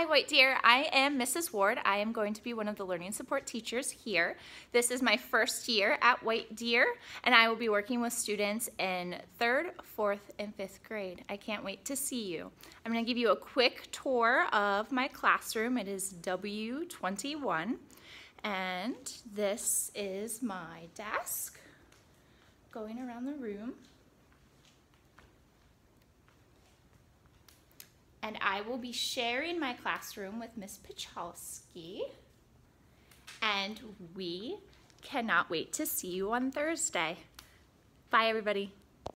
Hi White Deer, I am Mrs. Ward. I am going to be one of the learning support teachers here. This is my first year at White Deer and I will be working with students in third, fourth, and fifth grade. I can't wait to see you. I'm going to give you a quick tour of my classroom. It is W21 and this is my desk going around the room. And I will be sharing my classroom with Miss Pachalski. And we cannot wait to see you on Thursday. Bye, everybody.